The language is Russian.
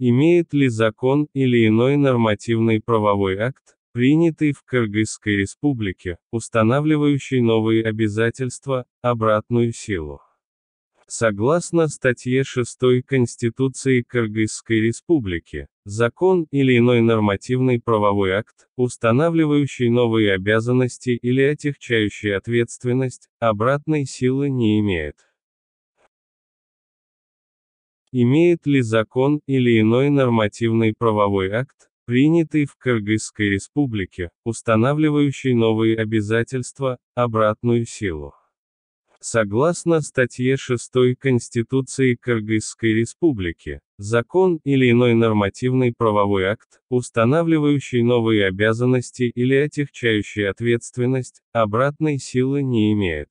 Имеет ли закон или иной нормативный правовой акт, принятый в Кыргызской республике, устанавливающий новые обязательства, обратную силу? Согласно статье 6 Конституции Кыргызской Республики, закон или иной нормативный правовой акт, устанавливающий новые обязанности или отягчающий ответственность, обратной силы не имеет. Имеет ли закон или иной нормативный правовой акт, принятый в Кыргызской Республике, устанавливающий новые обязательства, обратную силу? Согласно статье 6 Конституции Кыргызской Республики, закон или иной нормативный правовой акт, устанавливающий новые обязанности или отягчающий ответственность, обратной силы не имеет.